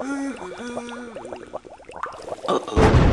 Uh -oh.